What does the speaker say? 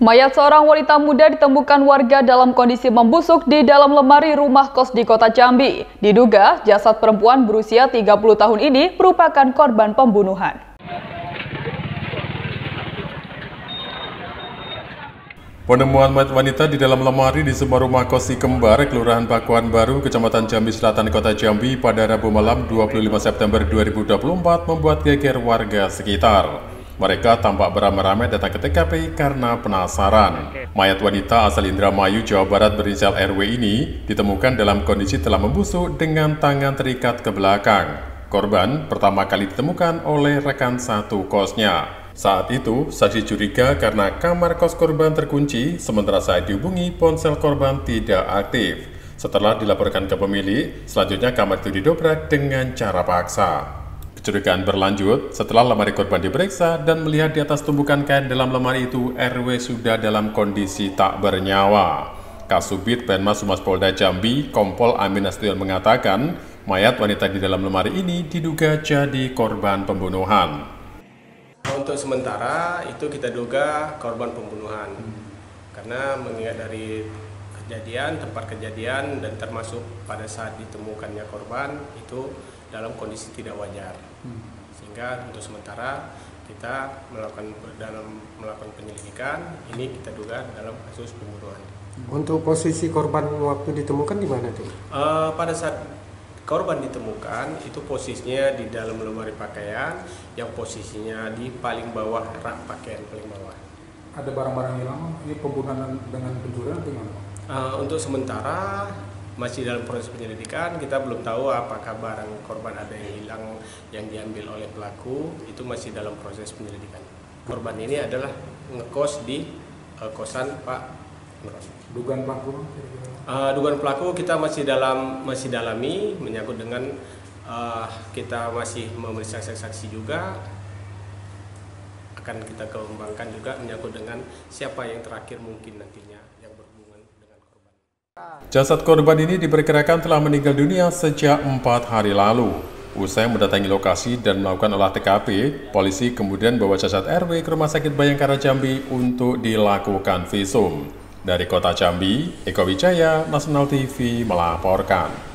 Mayat seorang wanita muda ditemukan warga dalam kondisi membusuk di dalam lemari rumah kos di kota Jambi. Diduga jasad perempuan berusia 30 tahun ini merupakan korban pembunuhan. Penemuan mayat wanita di dalam lemari di sebuah rumah kos di Kembar, Kelurahan Pakuan Baru, Kecamatan Jambi Selatan, Kota Jambi pada Rabu malam 25 September 2024 membuat geger warga sekitar. Mereka tampak beramai-ramai datang ke TKP karena penasaran. Mayat wanita asal Indramayu, Jawa Barat berinisial RW ini ditemukan dalam kondisi telah membusuk dengan tangan terikat ke belakang. Korban pertama kali ditemukan oleh rekan satu kosnya. Saat itu, saksi curiga karena kamar kos korban terkunci, sementara saat dihubungi ponsel korban tidak aktif. Setelah dilaporkan ke pemilik, selanjutnya kamar itu didobrak dengan cara paksa. Kecurigaan berlanjut setelah lemari korban diperiksa dan melihat di atas tumpukan kain dalam lemari itu RW sudah dalam kondisi tak bernyawa. Kasubit Penmas Humas Polda Jambi, Kompol Amin Astion mengatakan, mayat wanita di dalam lemari ini diduga jadi korban pembunuhan. Untuk sementara itu kita duga korban pembunuhan. Karena mengingat dari kejadian, tempat kejadian dan termasuk pada saat ditemukannya korban itu dalam kondisi tidak wajar. Hmm. Sehingga untuk sementara kita melakukan dalam melakukan penyelidikan ini kita duga dalam kasus pembunuhan. Untuk posisi korban waktu ditemukan di mana tuh? Uh, pada saat korban ditemukan itu posisinya di dalam lemari pakaian yang posisinya di paling bawah rak pakaian paling bawah. Ada barang-barang hilang? Ini pembunuhan dengan pencurian atau gimana? Uh, untuk sementara masih dalam proses penyelidikan kita belum tahu apakah barang korban ada yang hilang yang diambil oleh pelaku itu masih dalam proses penyelidikan. Korban ini adalah ngekos di uh, kosan Pak Nuron dugaan pelaku uh, dugaan pelaku kita masih dalam masih dalami menyangkut dengan uh, kita masih memeriksa saksi-saksi juga. Akan kita kembangkan juga menyangkut dengan siapa yang terakhir mungkin nantinya Jasad korban ini diperkirakan telah meninggal dunia sejak empat hari lalu. Usai mendatangi lokasi dan melakukan olah TKP, polisi kemudian bawa jasad RW ke Rumah Sakit Bayangkara Jambi untuk dilakukan visum. Dari kota Jambi, Eko Wijaya, Nasional TV melaporkan.